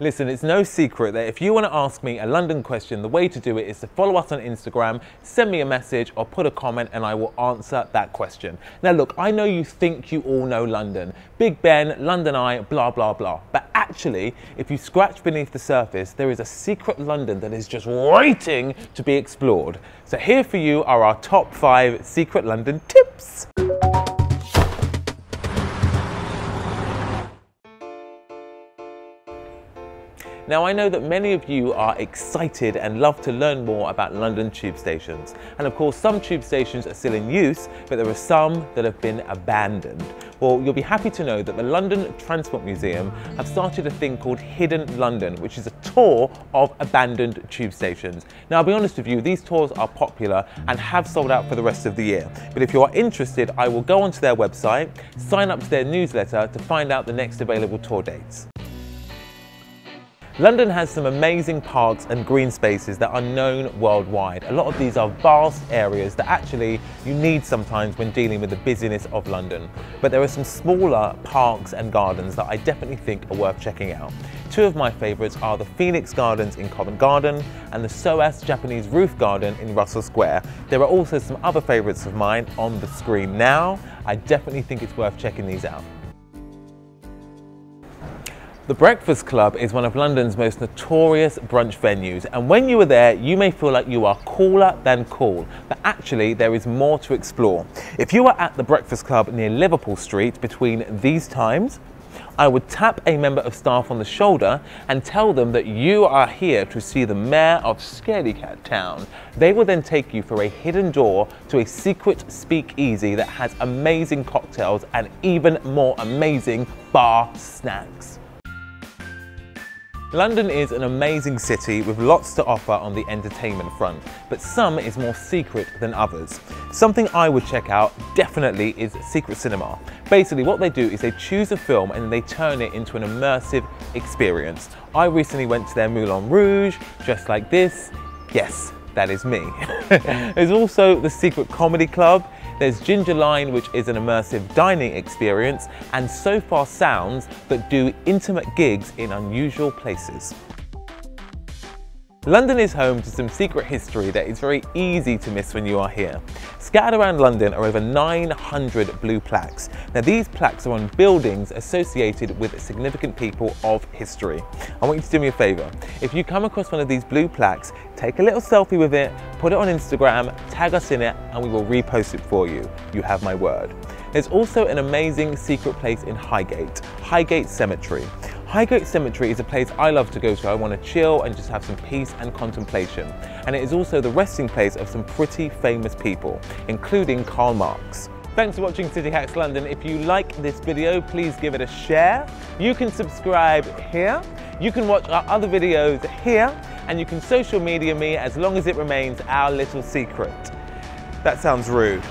Listen, it's no secret that if you want to ask me a London question, the way to do it is to follow us on Instagram, send me a message, or put a comment, and I will answer that question. Now, look, I know you think you all know London Big Ben, London Eye, blah, blah, blah. But actually, if you scratch beneath the surface, there is a secret London that is just waiting to be explored. So, here for you are our top five secret London tips. Now, I know that many of you are excited and love to learn more about London tube stations. And of course, some tube stations are still in use, but there are some that have been abandoned. Well, you'll be happy to know that the London Transport Museum have started a thing called Hidden London, which is a tour of abandoned tube stations. Now, I'll be honest with you, these tours are popular and have sold out for the rest of the year. But if you are interested, I will go onto their website, sign up to their newsletter to find out the next available tour dates. London has some amazing parks and green spaces that are known worldwide. A lot of these are vast areas that actually you need sometimes when dealing with the busyness of London. But there are some smaller parks and gardens that I definitely think are worth checking out. Two of my favourites are the Phoenix Gardens in Covent Garden and the SOAS Japanese Roof Garden in Russell Square. There are also some other favourites of mine on the screen now. I definitely think it's worth checking these out. The Breakfast Club is one of London's most notorious brunch venues and when you are there you may feel like you are cooler than cool but actually there is more to explore. If you are at the Breakfast Club near Liverpool Street between these times I would tap a member of staff on the shoulder and tell them that you are here to see the mayor of Scaredy Cat Town. They will then take you for a hidden door to a secret speakeasy that has amazing cocktails and even more amazing bar snacks. London is an amazing city with lots to offer on the entertainment front, but some is more secret than others. Something I would check out definitely is Secret Cinema. Basically what they do is they choose a film and they turn it into an immersive experience. I recently went to their Moulin Rouge, just like this. Yes, that is me. There's also the Secret Comedy Club. There's Ginger Line, which is an immersive dining experience, and So Far Sounds that do intimate gigs in unusual places. London is home to some secret history that is very easy to miss when you are here. Scattered around London are over 900 blue plaques. Now these plaques are on buildings associated with significant people of history. I want you to do me a favour. If you come across one of these blue plaques, take a little selfie with it, put it on Instagram, tag us in it and we will repost it for you. You have my word. There's also an amazing secret place in Highgate, Highgate Cemetery. Highgate Cemetery is a place I love to go to. I want to chill and just have some peace and contemplation. And it is also the resting place of some pretty famous people, including Karl Marx. Thanks for watching City Hacks London. If you like this video, please give it a share. You can subscribe here. You can watch our other videos here. And you can social media me as long as it remains our little secret. That sounds rude.